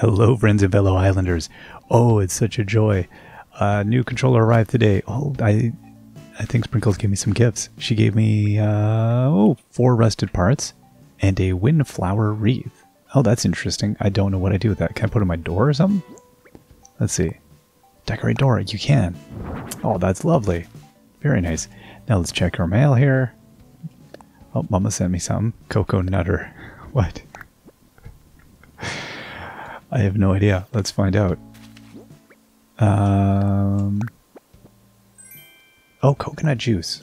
Hello, friends and fellow islanders. Oh, it's such a joy. A new controller arrived today. Oh, I, I think Sprinkles gave me some gifts. She gave me uh, oh four rusted parts and a windflower wreath. Oh, that's interesting. I don't know what I do with that. Can I put it on my door or something? Let's see. Decorate door. You can. Oh, that's lovely. Very nice. Now let's check our mail here. Oh, Mama sent me something. Cocoa Nutter. What? I have no idea. Let's find out. Um. Oh, coconut juice.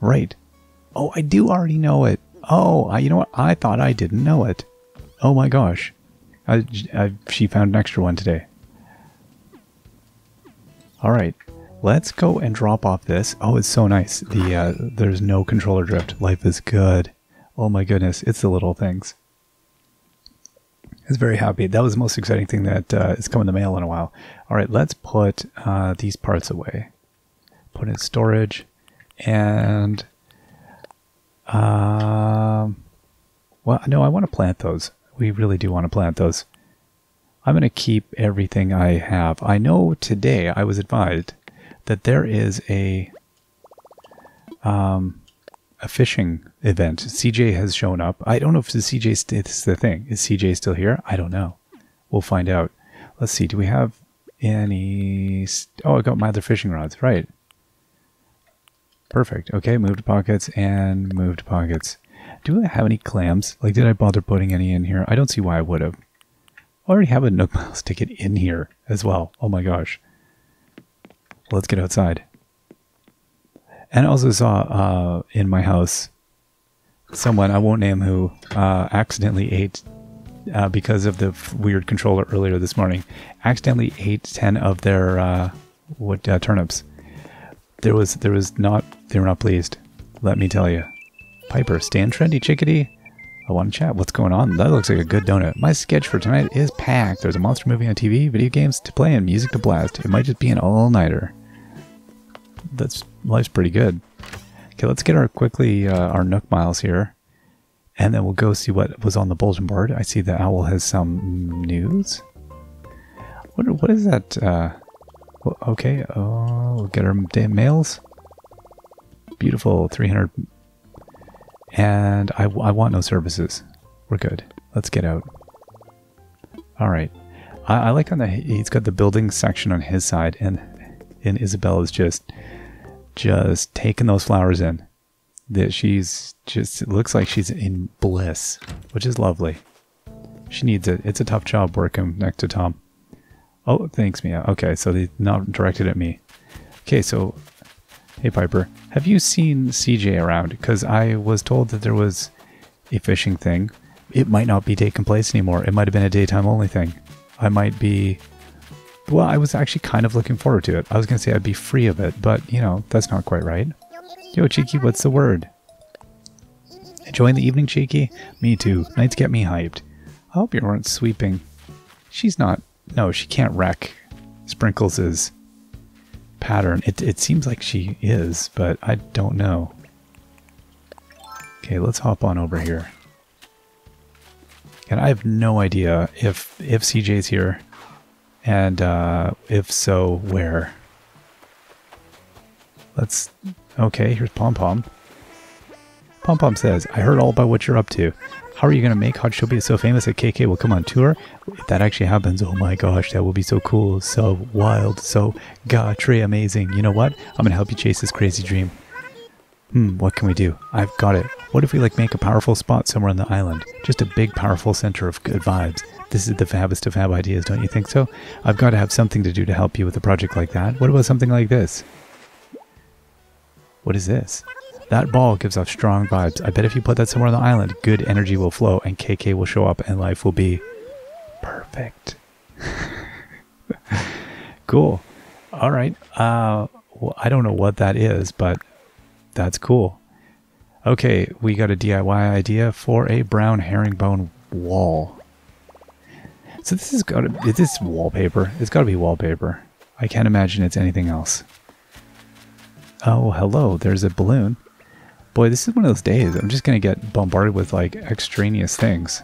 Right. Oh, I do already know it. Oh, I, you know what? I thought I didn't know it. Oh my gosh. I, I, she found an extra one today. All right. Let's go and drop off this. Oh, it's so nice. The uh, There's no controller drift. Life is good. Oh my goodness. It's the little things. I was very happy. That was the most exciting thing that uh, is coming in the mail in a while. All right, let's put uh, these parts away. Put in storage. And... Um, well, no, I want to plant those. We really do want to plant those. I'm going to keep everything I have. I know today I was advised that there is a um, a fishing event. CJ has shown up. I don't know if CJ st- is the thing. Is CJ still here? I don't know. We'll find out. Let's see. Do we have any? oh, I got my other fishing rods. Right. Perfect. Okay, move to pockets and move to pockets. Do I have any clams? Like, did I bother putting any in here? I don't see why I would have. I already have a Nook Miles ticket in here as well. Oh my gosh. Let's get outside. And I also saw uh, in my house someone, I won't name who, uh, accidentally ate, uh, because of the weird controller earlier this morning, accidentally ate 10 of their uh, what uh, turnips. There was, there was not, they were not pleased. Let me tell you. Piper, stand trendy chickadee. I want to chat. What's going on? That looks like a good donut. My sketch for tonight is packed. There's a monster movie on TV, video games to play, and music to blast. It might just be an all-nighter. That's life's pretty good. Okay, let's get our quickly uh, our Nook Miles here, and then we'll go see what was on the bulletin board. I see the owl has some news. What what is that? Uh, okay, oh, we'll get our damn mails. Beautiful, 300. And I, I want no services. We're good. Let's get out. All right. I, I like on the he's got the building section on his side, and and Isabelle is just just taking those flowers in. That she's just, it looks like she's in bliss, which is lovely. She needs it. It's a tough job working next to Tom. Oh, thanks, Mia. Okay, so they not directed at me. Okay, so, hey Piper, have you seen CJ around? Because I was told that there was a fishing thing. It might not be taking place anymore. It might have been a daytime only thing. I might be well, I was actually kind of looking forward to it. I was going to say I'd be free of it, but, you know, that's not quite right. Yo, Cheeky, what's the word? Enjoying the evening, Cheeky? Me too. Nights get me hyped. I hope you weren't sweeping. She's not... No, she can't wreck Sprinkles' pattern. It, it seems like she is, but I don't know. Okay, let's hop on over here. And I have no idea if if CJ's here. And uh, if so, where? Let's. Okay, here's Pom Pom. Pom Pom says, I heard all about what you're up to. How are you going to make Hot Be so famous that KK will come on tour? If that actually happens, oh my gosh, that will be so cool, so wild, so gotry amazing. You know what? I'm going to help you chase this crazy dream. Hmm, what can we do? I've got it. What if we like make a powerful spot somewhere on the island? Just a big powerful center of good vibes. This is the fabbest of fab ideas, don't you think so? I've got to have something to do to help you with a project like that. What about something like this? What is this? That ball gives off strong vibes. I bet if you put that somewhere on the island, good energy will flow and KK will show up and life will be perfect. cool. All right. Uh, well, I don't know what that is, but that's cool. Okay, we got a DIY idea for a brown herringbone wall. So this is got to, is this wallpaper? It's got to be wallpaper. I can't imagine it's anything else. Oh, hello, there's a balloon. Boy, this is one of those days. I'm just going to get bombarded with like extraneous things.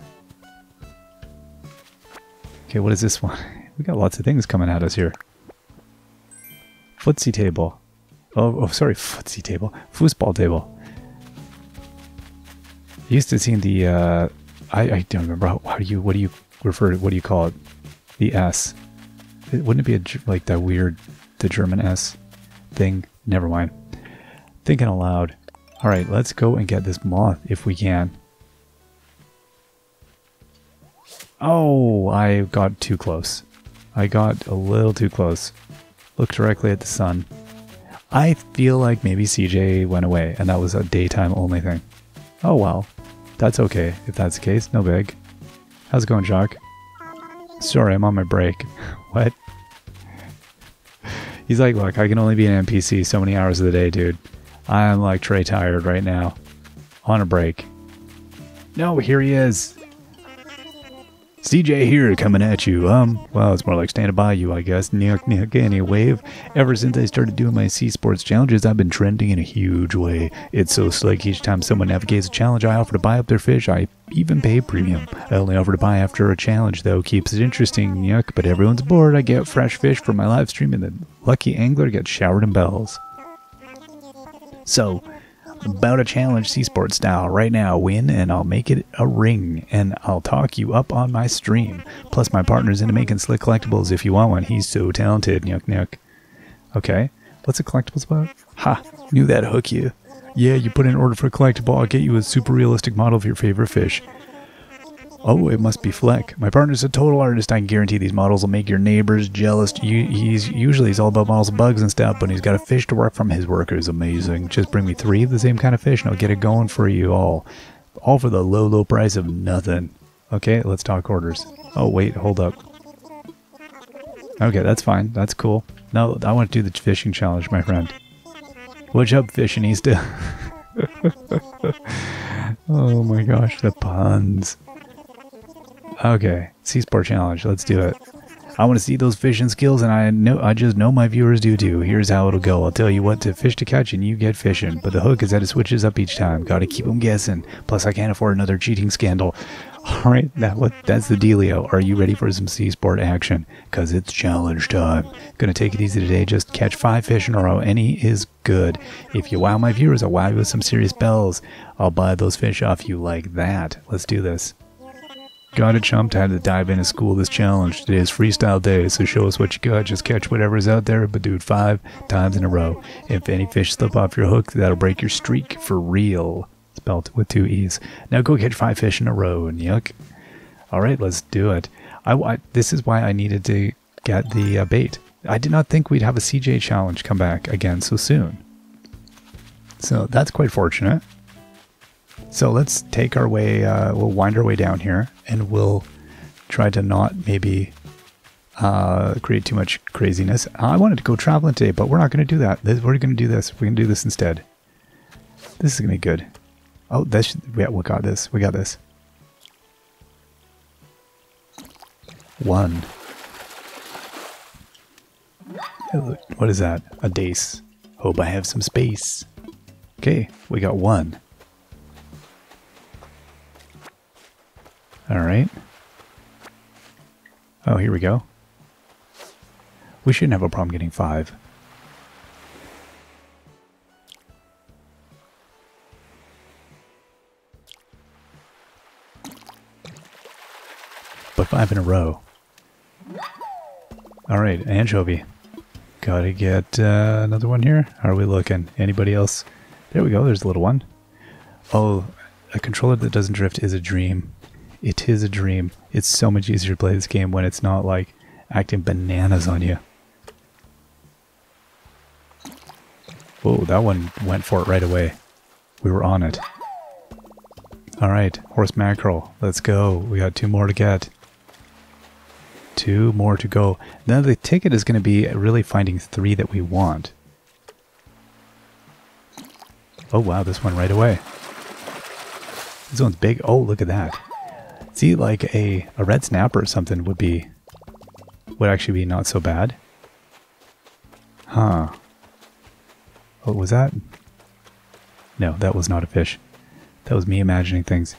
Okay, what is this one? We got lots of things coming at us here. Footsie table. Oh, oh sorry, footsie table. Foosball table. used to seeing the, uh, I, I don't remember, how, how, do you, what do you refer to, what do you call it? The S. It, wouldn't it be a, like that weird, the German S thing? Never mind. Thinking aloud. All right, let's go and get this moth if we can. Oh, I got too close. I got a little too close. Look directly at the sun. I feel like maybe CJ went away and that was a daytime only thing. Oh well. That's okay if that's the case. No big. How's it going, Jock? Sorry, I'm on my break. what? He's like, look, I can only be an NPC so many hours of the day, dude. I'm like Trey tired right now. On a break. No, here he is. CJ here coming at you. Um, well, it's more like standing by you, I guess. Nick, any wave. Ever since I started doing my Sea Sports challenges, I've been trending in a huge way. It's so slick each time someone navigates a challenge, I offer to buy up their fish. I even pay premium. I only offer to buy after a challenge, though. Keeps it interesting, yuck. But everyone's bored. I get fresh fish for my live stream, and the lucky angler gets showered in bells. So, about a challenge Sea Sport style right now. Win and I'll make it a ring and I'll talk you up on my stream. Plus my partner's into making slick collectibles if you want one. He's so talented, nyuk nyuk. Okay, what's a collectibles about? Ha, knew that hook you. Yeah, you put in order for a collectible, I'll get you a super realistic model of your favorite fish. Oh, it must be Flick. My partner's a total artist. I can guarantee these models will make your neighbors jealous. He's usually he's all about models bugs and stuff, but he's got a fish to work from. His work is amazing. Just bring me three of the same kind of fish, and I'll get it going for you all. All for the low, low price of nothing. Okay, let's talk orders. Oh wait, hold up. Okay, that's fine. That's cool. No, I want to do the fishing challenge, my friend. What's up, fashionista? oh my gosh, the puns. Okay, Sea Sport Challenge. Let's do it. I want to see those fishing skills, and I know I just know my viewers do too. Here's how it'll go. I'll tell you what to fish to catch, and you get fishing. But the hook is that it switches up each time. Got to keep them guessing. Plus, I can't afford another cheating scandal. All right, that what that's the dealio. Are you ready for some sea sport action? Cause it's challenge time. Gonna take it easy today. Just catch five fish in a row. Any is good. If you wow my viewers, I'll wow you with some serious bells. I'll buy those fish off you like that. Let's do this. Got it, chumped. time to dive into school this challenge. Today is freestyle day, so show us what you got. Just catch whatever's out there, but do it five times in a row. If any fish slip off your hook, that'll break your streak for real. Spelt with two E's. Now go catch five fish in a row, and yuck. All right, let's do it. I, I this is why I needed to get the uh, bait. I did not think we'd have a CJ challenge come back again so soon. So that's quite fortunate. So let's take our way, uh, we'll wind our way down here and we'll try to not maybe uh, create too much craziness. I wanted to go traveling today, but we're not going to do that. We're going to do this. We're going to do this instead. This is going to be good. Oh, this, yeah, we got this. We got this. One. What is that? A dace. Hope I have some space. Okay, we got one. All right. Oh, here we go. We shouldn't have a problem getting five. But five in a row. All right, anchovy. Gotta get uh, another one here. How are we looking? Anybody else? There we go. There's a little one. Oh, a controller that doesn't drift is a dream. It is a dream. It's so much easier to play this game when it's not like acting bananas on you. Whoa, that one went for it right away. We were on it. Alright, horse mackerel. Let's go. We got two more to get. Two more to go. Now the ticket is going to be really finding three that we want. Oh wow, this one right away. This one's big. Oh, look at that. See, like a, a red snapper or something would be, would actually be not so bad. Huh. What was that? No, that was not a fish. That was me imagining things.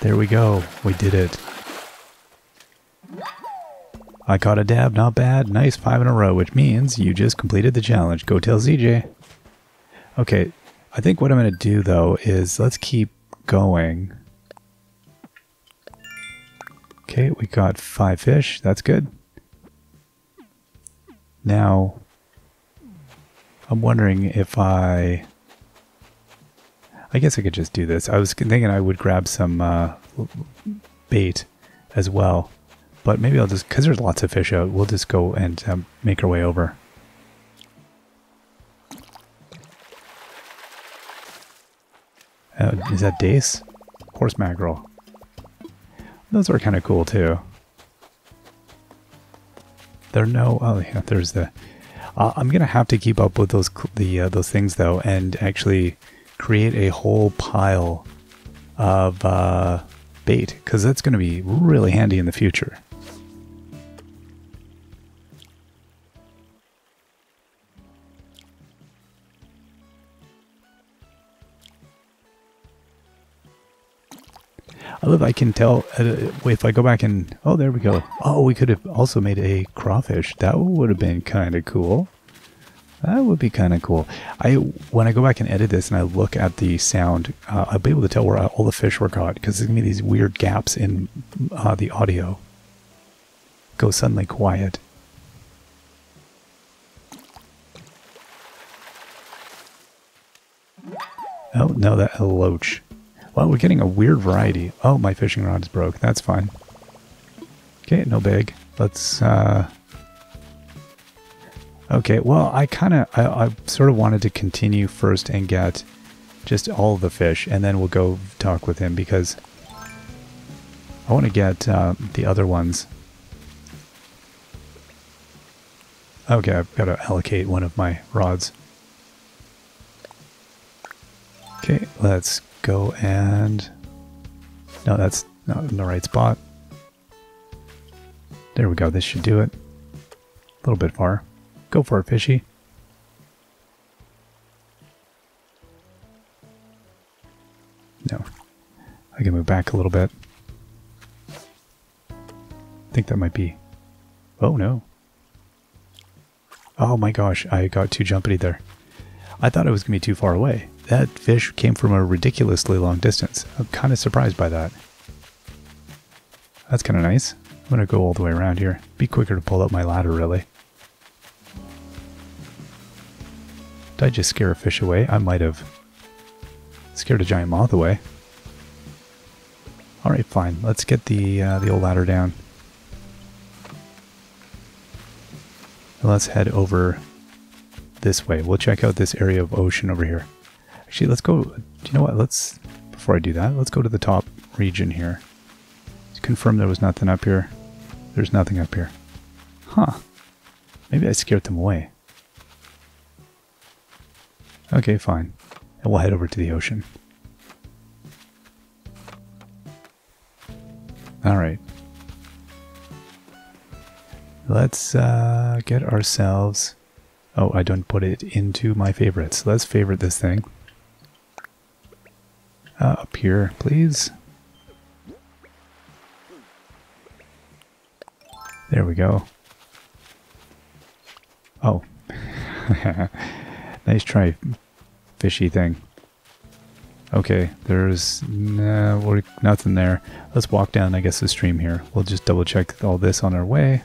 There we go. We did it. I caught a dab, not bad. Nice five in a row, which means you just completed the challenge. Go tell CJ. Okay, I think what I'm going to do though is let's keep going. Okay, we got five fish. That's good. Now, I'm wondering if I... I guess I could just do this. I was thinking I would grab some uh, bait as well. But maybe I'll just, because there's lots of fish out, we'll just go and um, make our way over. Uh, is that dace? Horse mackerel. Those are kind of cool too. There are no, oh yeah, there's the, uh, I'm gonna have to keep up with those the uh, those things though, and actually create a whole pile of uh, bait because that's to be really handy in the future. Love I can tell uh, if I go back and oh there we go. Oh we could have also made a crawfish. That would have been kind of cool. That would be kind of cool. I when I go back and edit this and I look at the sound uh, I'll be able to tell where all the fish were caught because there's gonna be these weird gaps in uh, the audio. Go suddenly quiet. Oh no that a loach well, we're getting a weird variety. Oh, my fishing rod is broke. That's fine. Okay, no big. Let's, uh... Okay, well, I kind of, I, I sort of wanted to continue first and get just all the fish, and then we'll go talk with him because I want to get uh, the other ones. Okay, I've got to allocate one of my rods. Okay, let's go and... No, that's not in the right spot. There we go, this should do it. A little bit far. Go for it, fishy. No. I can move back a little bit. I think that might be... Oh, no. Oh my gosh, I got too jumpity there. I thought it was going to be too far away that fish came from a ridiculously long distance. I'm kind of surprised by that. That's kind of nice. I'm going to go all the way around here. Be quicker to pull up my ladder, really. Did I just scare a fish away? I might have. Scared a giant moth away. Alright, fine. Let's get the, uh, the old ladder down. And let's head over this way. We'll check out this area of ocean over here. Actually, let's go, do you know what, let's, before I do that, let's go to the top region here. To confirm there was nothing up here. There's nothing up here. Huh. Maybe I scared them away. Okay, fine. And we'll head over to the ocean. Alright. Let's uh, get ourselves... Oh, I don't put it into my favorites. Let's favorite this thing. Uh, up here, please. There we go. Oh. nice try, fishy thing. Okay, there's nah, nothing there. Let's walk down, I guess, the stream here. We'll just double check all this on our way.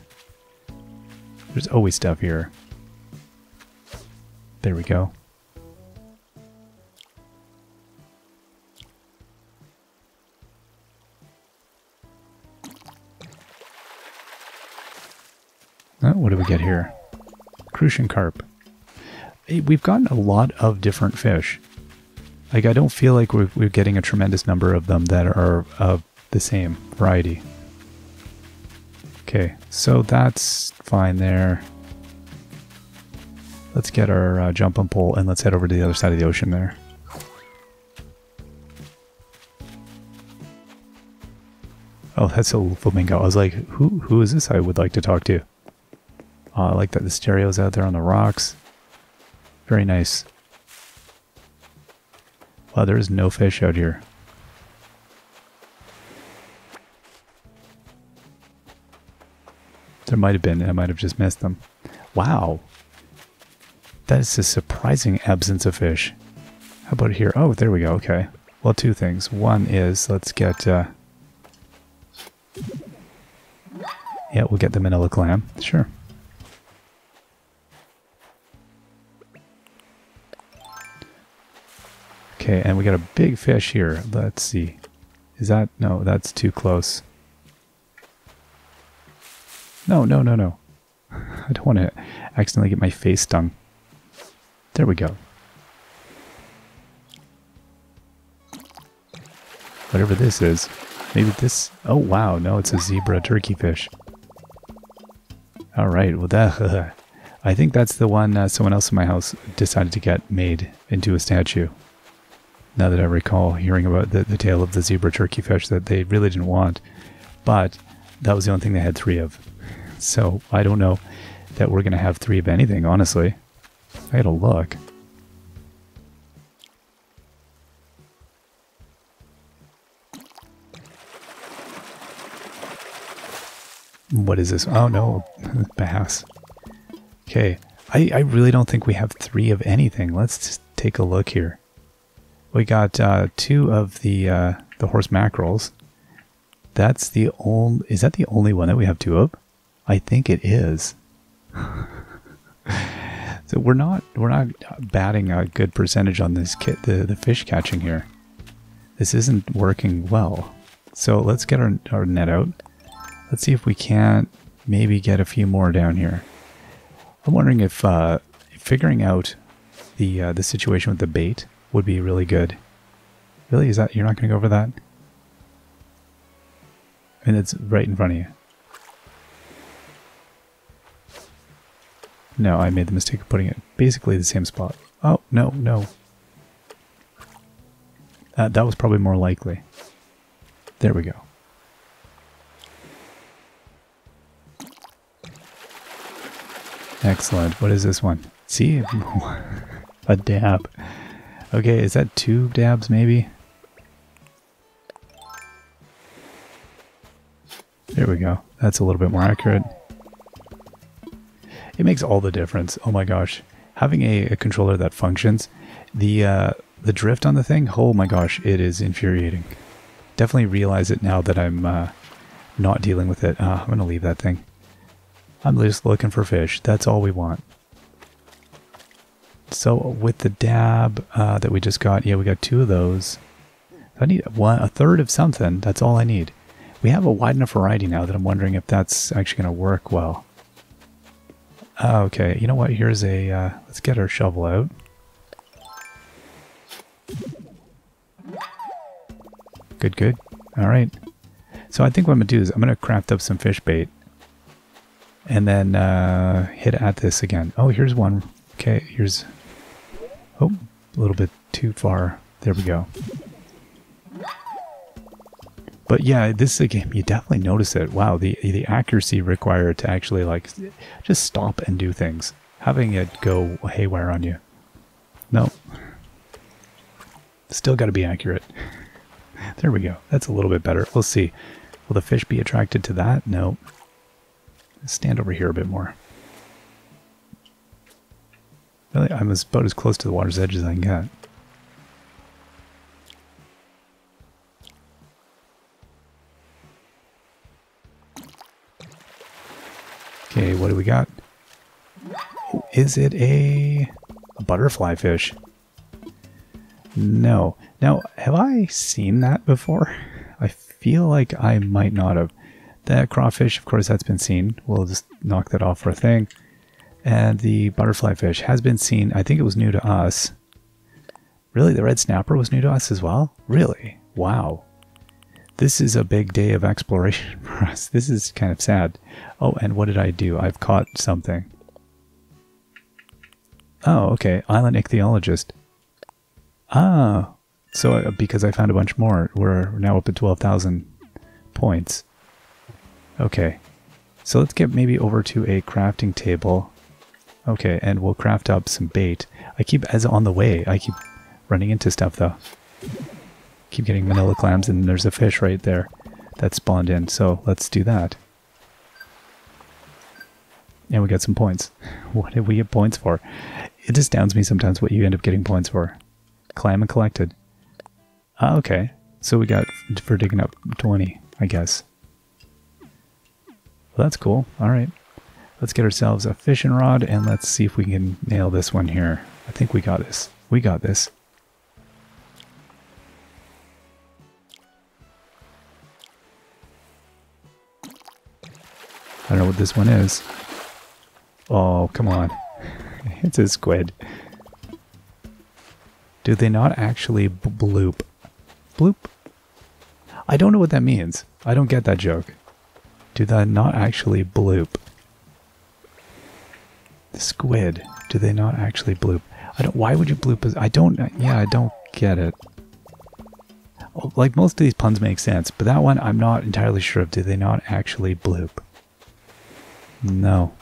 There's always stuff here. There we go. Oh, what do we get here? Crucian carp. We've gotten a lot of different fish. Like, I don't feel like we're, we're getting a tremendous number of them that are of the same variety. Okay, so that's fine there. Let's get our uh, jumping pole and let's head over to the other side of the ocean there. Oh, that's a flamingo. I was like, who who is this I would like to talk to? Oh, I like that the stereo's out there on the rocks. Very nice. Wow, there is no fish out here. There might have been, I might have just missed them. Wow. That is a surprising absence of fish. How about here? Oh, there we go. Okay. Well, two things. One is, let's get... Uh, yeah, we'll get the manila clam. Sure. Okay, and we got a big fish here. Let's see. Is that... No, that's too close. No, no, no, no. I don't want to accidentally get my face stung. There we go. Whatever this is. Maybe this... Oh, wow. No, it's a zebra turkey fish. All right. Well, that... I think that's the one uh, someone else in my house decided to get made into a statue now that I recall hearing about the, the tale of the zebra turkey fish that they really didn't want. But that was the only thing they had three of. So I don't know that we're going to have three of anything, honestly. I gotta look. What is this? Oh no, bass. Okay, I, I really don't think we have three of anything. Let's just take a look here. We got uh, two of the uh, the horse mackerels. That's the only. Is that the only one that we have two of? I think it is. so we're not we're not batting a good percentage on this kit the the fish catching here. This isn't working well. So let's get our, our net out. Let's see if we can't maybe get a few more down here. I'm wondering if uh, figuring out the uh, the situation with the bait would be really good. Really? Is that you're not going to go over that? Mean, it's right in front of you. No, I made the mistake of putting it basically the same spot. Oh, no, no. Uh, that was probably more likely. There we go. Excellent. What is this one? See? a dab. Okay, is that two dabs maybe? There we go. That's a little bit more accurate. It makes all the difference. Oh my gosh. Having a, a controller that functions, the uh, the drift on the thing, oh my gosh, it is infuriating. Definitely realize it now that I'm uh, not dealing with it. Uh, I'm going to leave that thing. I'm just looking for fish. That's all we want. So with the dab uh, that we just got, yeah, we got two of those. I need one, a third of something. That's all I need. We have a wide enough variety now that I'm wondering if that's actually going to work well. Uh, okay, you know what? Here's a, uh, let's get our shovel out. Good, good. All right. So I think what I'm going to do is I'm going to craft up some fish bait and then uh, hit at this again. Oh, here's one. Okay, here's Oh, a little bit too far. There we go. But yeah, this is a game you definitely notice it. Wow, the the accuracy required to actually like just stop and do things. Having it go haywire on you. No. Still got to be accurate. There we go. That's a little bit better. We'll see. Will the fish be attracted to that? No. Stand over here a bit more. Really, I'm as about as close to the water's edge as I can get. Okay, what do we got? Oh, is it a, a butterfly fish? No. Now, have I seen that before? I feel like I might not have. That crawfish, of course, that's been seen. We'll just knock that off for a thing. And the butterfly fish has been seen. I think it was new to us. Really, the red snapper was new to us as well? Really? Wow. This is a big day of exploration for us. This is kind of sad. Oh, and what did I do? I've caught something. Oh, okay. Island ichthyologist. Ah, so uh, because I found a bunch more, we're now up at 12,000 points. Okay. So let's get maybe over to a crafting table Okay, and we'll craft up some bait. I keep, as on the way, I keep running into stuff though. Keep getting manila clams and there's a fish right there that spawned in, so let's do that. And we got some points. What did we get points for? It astounds me sometimes what you end up getting points for. Clam and collected. Ah, okay. So we got for digging up 20, I guess. Well, that's cool. All right. Let's get ourselves a fishing rod and let's see if we can nail this one here. I think we got this. We got this. I don't know what this one is. Oh, come on. It's a squid. Do they not actually bloop? Bloop? I don't know what that means. I don't get that joke. Do they not actually bloop? Squid. Do they not actually bloop? I don't. Why would you bloop? I don't. Yeah, I don't get it. Oh, like most of these puns make sense, but that one I'm not entirely sure of. Do they not actually bloop? No.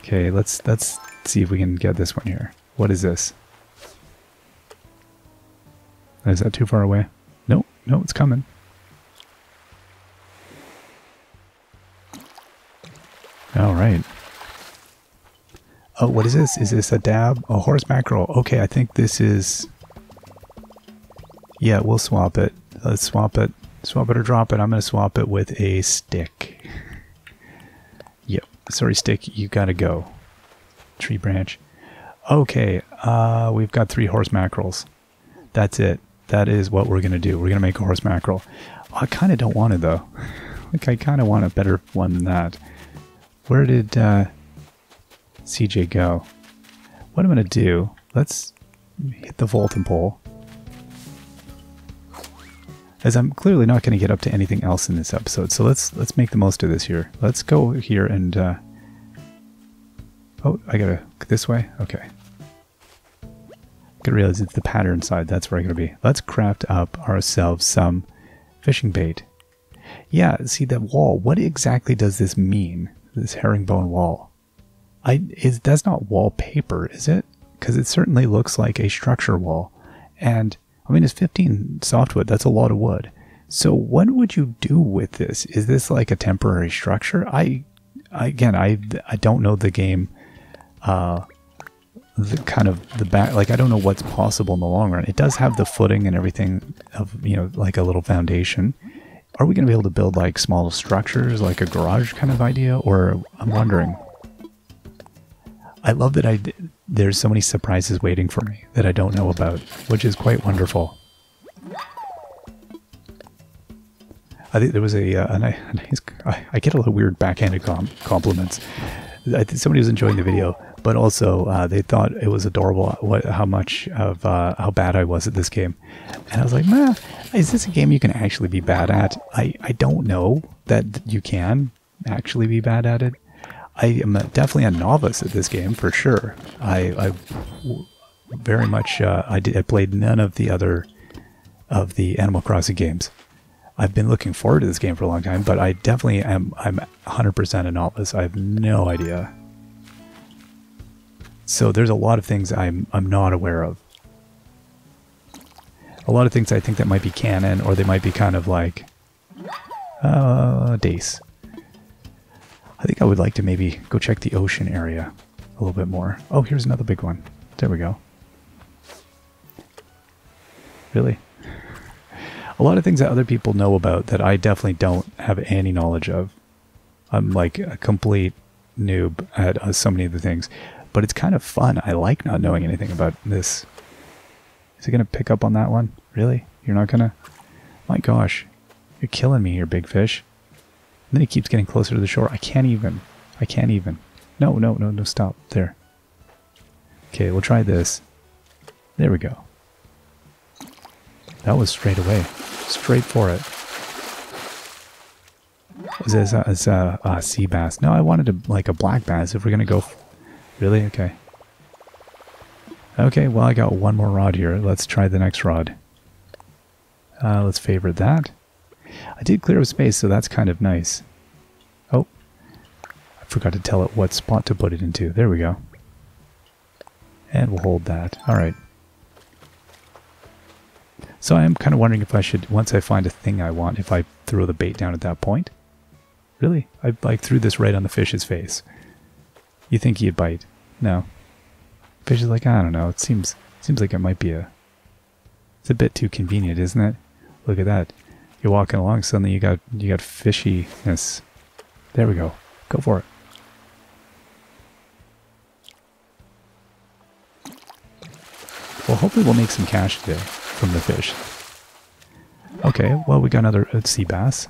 Okay, let's let's see if we can get this one here. What is this? Is that too far away? No, no, it's coming. Oh, what is this? Is this a dab? A horse mackerel. Okay, I think this is... Yeah, we'll swap it. Let's swap it. Swap it or drop it. I'm going to swap it with a stick. yep. Sorry, stick. You got to go. Tree branch. Okay, uh, we've got three horse mackerels. That's it. That is what we're going to do. We're going to make a horse mackerel. I kind of don't want it, though. like, I kind of want a better one than that. Where did... Uh, CJ go. What I'm going to do, let's hit the vaulting pole. As I'm clearly not going to get up to anything else in this episode, so let's let's make the most of this here. Let's go here and... Uh, oh, I gotta... This way? Okay. I realize it's the pattern side. That's where I'm going to be. Let's craft up ourselves some fishing bait. Yeah, see that wall. What exactly does this mean? This herringbone wall. I is that's not wallpaper, is it? Because it certainly looks like a structure wall, and I mean it's 15 softwood. That's a lot of wood. So what would you do with this? Is this like a temporary structure? I, again, I I don't know the game. Uh, the kind of the back like I don't know what's possible in the long run. It does have the footing and everything of you know like a little foundation. Are we going to be able to build like small structures like a garage kind of idea or I'm wondering I love that I there's so many surprises waiting for me that I don't know about, which is quite wonderful. I think there was a, uh, a nice, I get a lot of weird backhanded com compliments. I think somebody was enjoying the video, but also uh, they thought it was adorable what, how much of uh, how bad I was at this game. And I was like, is this a game you can actually be bad at? I, I don't know that you can actually be bad at it. I am definitely a novice at this game for sure. I, I very much uh, I, did, I played none of the other of the Animal Crossing games. I've been looking forward to this game for a long time, but I definitely am I'm 100% a novice. I have no idea. So there's a lot of things I'm I'm not aware of. A lot of things I think that might be canon or they might be kind of like uh Dace. I think I would like to maybe go check the ocean area a little bit more. Oh, here's another big one. There we go. Really? A lot of things that other people know about that I definitely don't have any knowledge of. I'm like a complete noob at uh, so many of the things. But it's kind of fun. I like not knowing anything about this. Is it going to pick up on that one? Really? You're not going to? My gosh. You're killing me here, big fish. And then he keeps getting closer to the shore. I can't even. I can't even. No, no, no, no, stop. There. Okay, we'll try this. There we go. That was straight away. Straight for it. Is this a, a, a sea bass? No, I wanted to, like a black bass if we're going to go... Really? Okay. Okay, well I got one more rod here. Let's try the next rod. Uh, let's favorite that. I did clear up space, so that's kind of nice. Oh, I forgot to tell it what spot to put it into. There we go. And we'll hold that. All right. So I am kind of wondering if I should, once I find a thing I want, if I throw the bait down at that point. Really? I like threw this right on the fish's face. You think he'd bite? No. Fish is like, I don't know. It seems seems like it might be a. It's a bit too convenient, isn't it? Look at that. You're walking along, suddenly you got you got fishiness. There we go. Go for it. Well, hopefully we'll make some cash today from the fish. Okay, well we got another sea bass.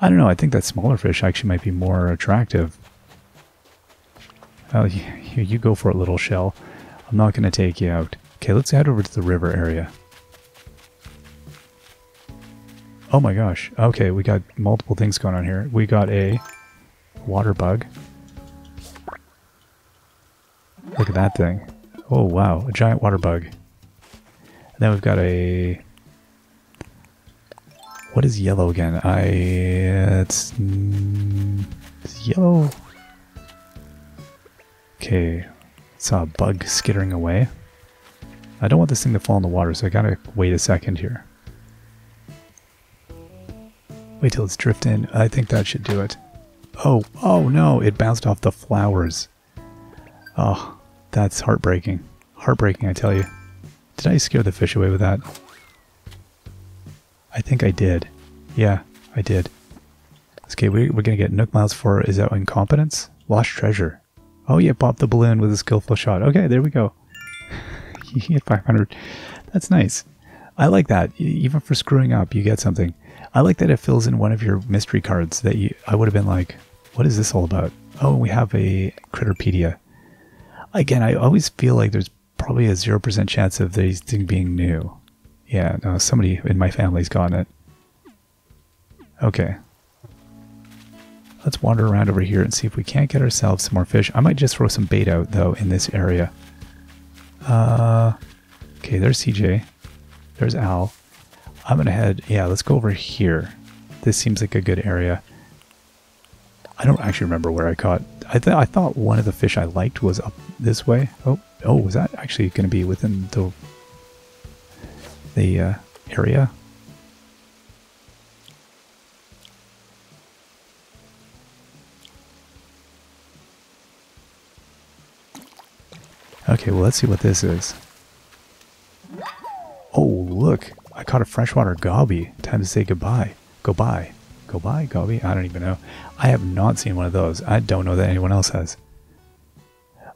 I don't know, I think that smaller fish actually might be more attractive. Oh, here you go for a little shell. I'm not going to take you out. Okay, let's head over to the river area. Oh my gosh. Okay, we got multiple things going on here. We got a water bug. Look at that thing. Oh wow, a giant water bug. And then we've got a... What is yellow again? I... It's... Mm, it's yellow... Okay, saw a bug skittering away. I don't want this thing to fall in the water, so I gotta wait a second here. Wait till it's drifting. I think that should do it. Oh, oh no, it bounced off the flowers. Oh, that's heartbreaking. Heartbreaking, I tell you. Did I scare the fish away with that? I think I did. Yeah, I did. Okay, we, we're gonna get Nook Miles for, is that incompetence? Lost treasure. Oh yeah, pop the balloon with a skillful shot. Okay, there we go. you get 500. That's nice. I like that. Even for screwing up, you get something. I like that it fills in one of your mystery cards that you. I would have been like, what is this all about? Oh, we have a Critterpedia. Again, I always feel like there's probably a 0% chance of these thing being new. Yeah, no, somebody in my family's gotten it. Okay, Let's wander around over here and see if we can't get ourselves some more fish. I might just throw some bait out, though, in this area. Uh, okay, there's CJ. There's Al. I'm going to head... Yeah, let's go over here. This seems like a good area. I don't actually remember where I caught... I, th I thought one of the fish I liked was up this way. Oh, oh, was that actually going to be within the, the uh, area? Okay, well, let's see what this is. Oh, look. I caught a freshwater gobby. Time to say goodbye. Goodbye. Goodbye, gobby? I don't even know. I have not seen one of those. I don't know that anyone else has.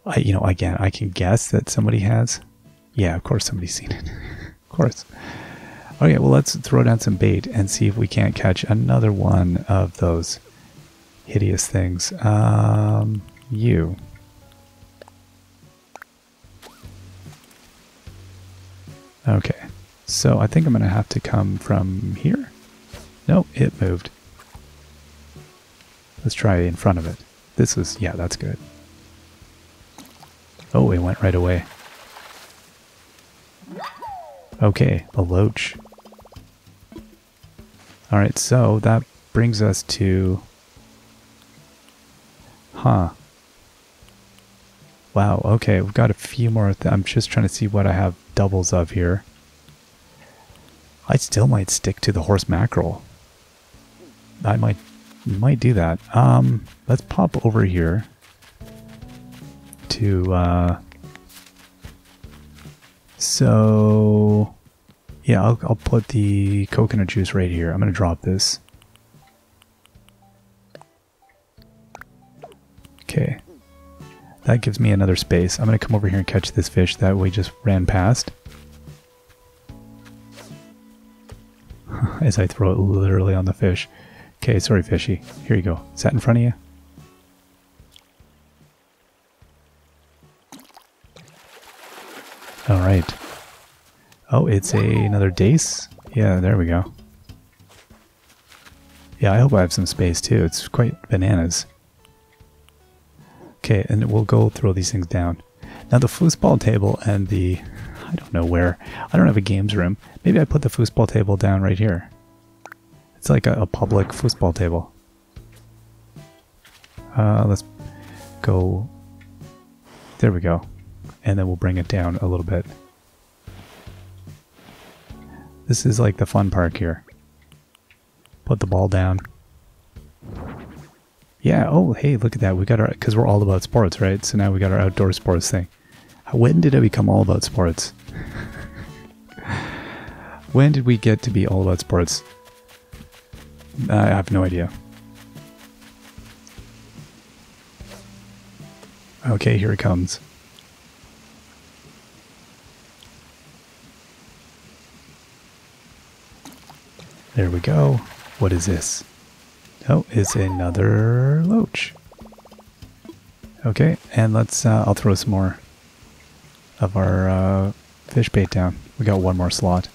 I, you know, again, I can guess that somebody has. Yeah, of course somebody's seen it. of course. Okay, well, let's throw down some bait and see if we can't catch another one of those hideous things. Um, you. Okay, so I think I'm going to have to come from here. No, it moved. Let's try in front of it. This is, yeah, that's good. Oh, it went right away. Okay, a loach. Alright, so that brings us to... Huh. Wow, okay, we've got a few more. I'm just trying to see what I have doubles of here. I still might stick to the horse mackerel. I might might do that. Um, let's pop over here to uh, so yeah, I'll, I'll put the coconut juice right here. I'm gonna drop this. Okay. That gives me another space. I'm going to come over here and catch this fish that we just ran past. As I throw it literally on the fish. Okay, sorry fishy. Here you go. Is that in front of you? Alright. Oh, it's a, another dace? Yeah, there we go. Yeah, I hope I have some space too. It's quite bananas. Okay, and we'll go throw these things down. Now the foosball table and the... I don't know where. I don't have a games room. Maybe I put the foosball table down right here. It's like a, a public foosball table. Uh, let's go... There we go. And then we'll bring it down a little bit. This is like the fun park here. Put the ball down. Yeah. Oh, hey, look at that. We got our because we're all about sports, right? So now we got our outdoor sports thing. When did it become all about sports? when did we get to be all about sports? I have no idea. Okay, here it comes. There we go. What is this? Oh, it's another loach. Okay, and let's, uh, I'll throw some more of our uh, fish bait down. We got one more slot.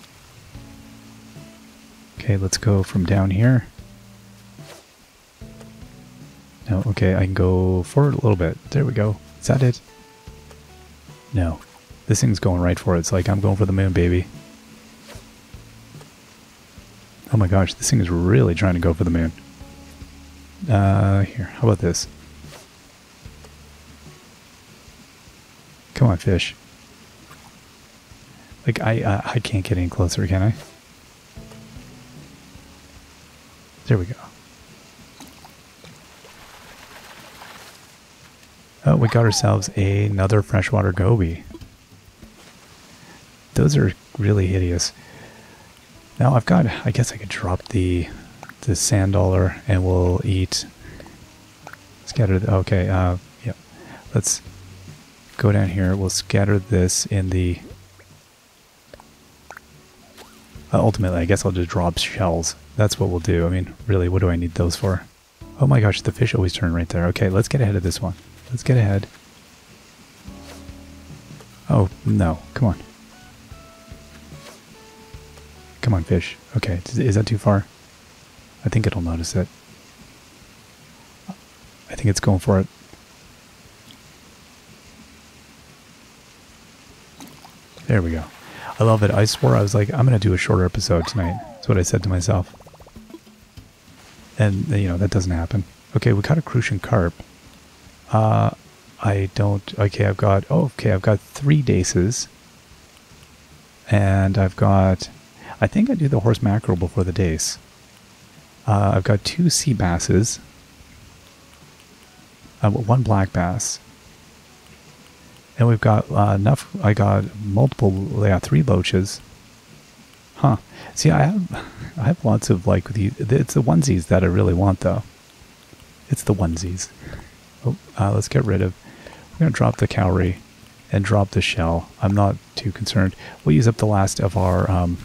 Okay, let's go from down here. No, okay, I can go forward a little bit. There we go. Is that it? No. This thing's going right for it. It's like I'm going for the moon, baby. Oh my gosh, this thing is really trying to go for the moon. Uh, here, how about this? Come on, fish. Like, I, uh, I can't get any closer, can I? There we go. Oh, we got ourselves another freshwater goby. Those are really hideous. Now I've got, I guess I could drop the the sand dollar and we'll eat, scatter, the, okay, uh, yeah. Let's go down here. We'll scatter this in the, uh, ultimately I guess I'll just drop shells. That's what we'll do. I mean, really, what do I need those for? Oh my gosh, the fish always turn right there. Okay, let's get ahead of this one. Let's get ahead. Oh, no. Come on. Come on, fish. Okay, is that too far? I think it'll notice it. I think it's going for it. There we go. I love it. I swore I was like, I'm going to do a shorter episode tonight. That's what I said to myself. And, you know, that doesn't happen. Okay, we caught a crucian carp. Uh, I don't, okay, I've got, oh, okay, I've got three daces. And I've got I think I do the horse mackerel before the dace. Uh, I've got two sea basses. Uh, one black bass. And we've got uh, enough, I got multiple, yeah, three loaches. Huh. See, I have, I have lots of like, the, it's the onesies that I really want though. It's the onesies. Oh, uh, let's get rid of, we're to drop the cowrie and drop the shell. I'm not too concerned. We'll use up the last of our um,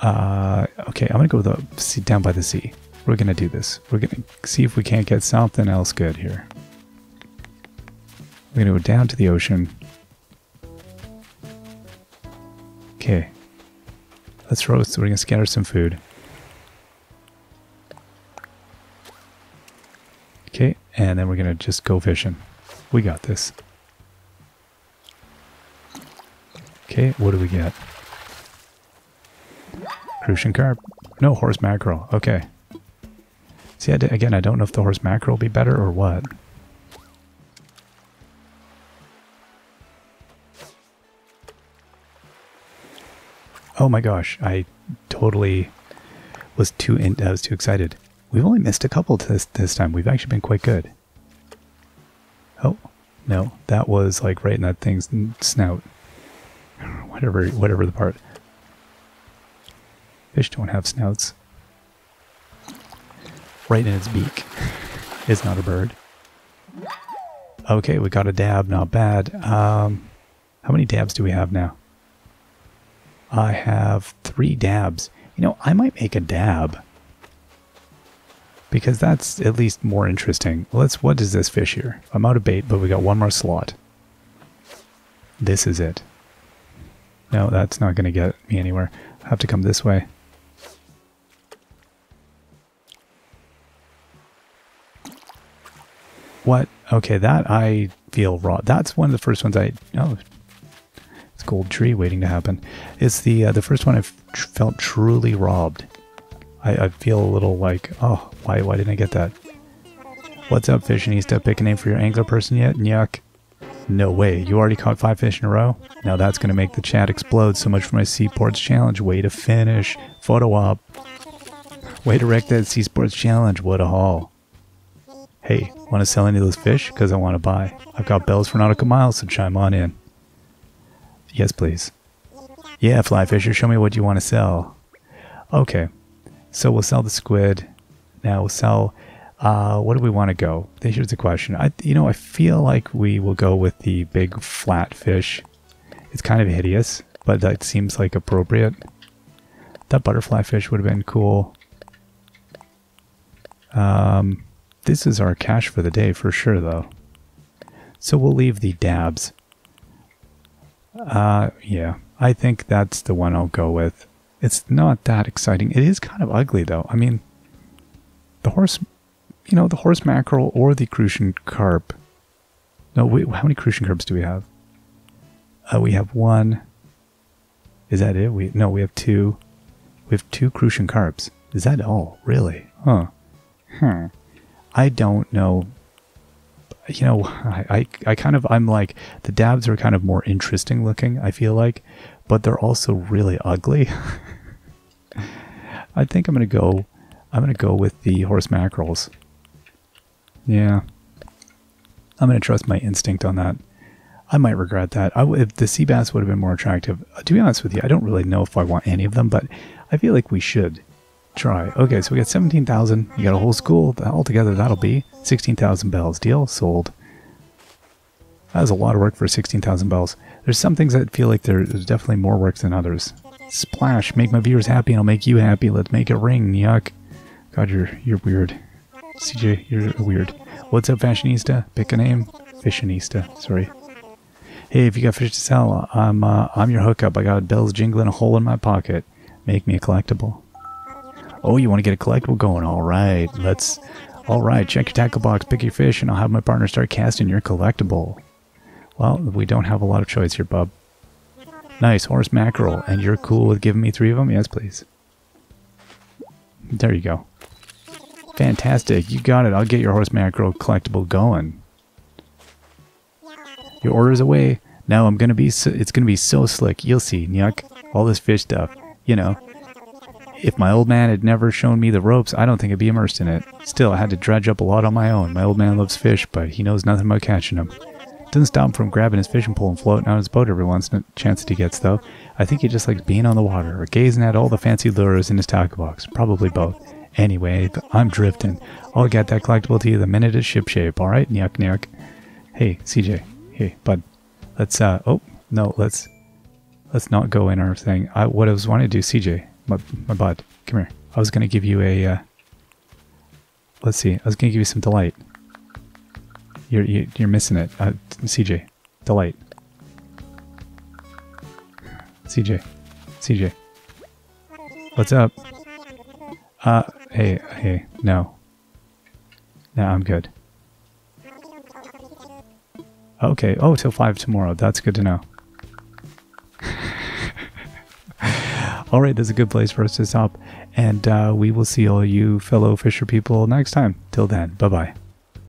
uh, okay, I'm gonna go the sea down by the sea. We're gonna do this. We're gonna see if we can't get something else good here. We're gonna go down to the ocean. Okay. Let's roast. We're gonna scatter some food. Okay, and then we're gonna just go fishing. We got this. Okay, what do we get? Crucian carp. No, horse mackerel. Okay. See, I again, I don't know if the horse mackerel will be better or what. Oh my gosh, I totally was too in, I was too excited. We've only missed a couple this this time. We've actually been quite good. Oh, no, that was like right in that thing's snout. Whatever, whatever the part. Fish don't have snouts. Right in its beak. It's not a bird. Okay, we got a dab, not bad. Um, how many dabs do we have now? I have three dabs. You know, I might make a dab. Because that's at least more interesting. Let's, what is this fish here? I'm out of bait, but we got one more slot. This is it. No, that's not going to get me anywhere. I have to come this way. What? Okay, that I feel raw. That's one of the first ones I... Oh, gold tree waiting to happen. It's the uh, the first one I've felt truly robbed. I, I feel a little like, oh, why why didn't I get that? What's up, Fishionista? Pick a name for your angler person yet? Yuck. No way. You already caught five fish in a row? Now that's going to make the chat explode. So much for my Seaports Challenge. Way to finish. Photo op. Way to wreck that Sea Sports Challenge. What a haul. Hey, want to sell any of those fish? Because I want to buy. I've got bells for nautical miles, so chime on in. Yes, please. Yeah, fly fisher, show me what you want to sell. Okay, so we'll sell the squid. Now we'll sell. Uh, what do we want to go? Here's the question. I, you know, I feel like we will go with the big flat fish. It's kind of hideous, but that seems like appropriate. That butterfly fish would have been cool. Um, this is our cash for the day for sure, though. So we'll leave the dabs. Uh, yeah, I think that's the one I'll go with. It's not that exciting. It is kind of ugly, though. I mean, the horse, you know, the horse mackerel or the crucian carp. No, wait, how many crucian carps do we have? Uh, we have one. Is that it? We no, we have two. We have two crucian carps. Is that all? Really? Huh. Hmm. I don't know. You know, I, I, I kind of, I'm like, the dabs are kind of more interesting looking, I feel like, but they're also really ugly. I think I'm going to go, I'm going to go with the horse mackerels. Yeah. I'm going to trust my instinct on that. I might regret that. I, if the sea bass would have been more attractive. Uh, to be honest with you, I don't really know if I want any of them, but I feel like we should try. Okay, so we got 17,000. You got a whole school. Altogether, that'll be 16,000 bells. Deal sold. That was a lot of work for 16,000 bells. There's some things that feel like there's definitely more work than others. Splash, make my viewers happy and I'll make you happy. Let's make it ring. Yuck. God, you're you're weird. CJ, you're weird. What's up, fashionista? Pick a name. Fashionista. Sorry. Hey, if you got fish to sell, I'm uh, I'm your hookup. I got bells jingling a hole in my pocket. Make me a collectible. Oh, you want to get a collectible going? All right, let's. All right, check your tackle box, pick your fish, and I'll have my partner start casting your collectible. Well, we don't have a lot of choice here, bub. Nice, horse mackerel. And you're cool with giving me three of them? Yes, please. There you go. Fantastic. You got it. I'll get your horse mackerel collectible going. Your order's away. Now I'm gonna be. So, it's gonna be so slick. You'll see, Nyuk. All this fish stuff. You know. If my old man had never shown me the ropes, I don't think I'd be immersed in it. Still, I had to dredge up a lot on my own. My old man loves fish, but he knows nothing about catching them. Doesn't stop him from grabbing his fishing pole and floating on his boat every once in a chance that he gets, though. I think he just likes being on the water or gazing at all the fancy lures in his tackle box. Probably both. Anyway, I'm drifting. I'll get that collectible to you the minute it's shipshape, alright? Nyuk nyuk. Hey, CJ. Hey, bud. Let's, uh, oh, no, let's, let's not go in our thing. I, what I was wanting to do, CJ, my, my bud, come here. I was going to give you a, uh, let's see, I was going to give you some delight. You're, you're missing it. Uh, CJ, delight. CJ, CJ. What's up? Uh, hey, hey, no. No, I'm good. Okay, oh, till 5 tomorrow. That's good to know. All right, that's a good place for us to stop. And uh, we will see all you fellow fisher people next time. Till then, bye bye.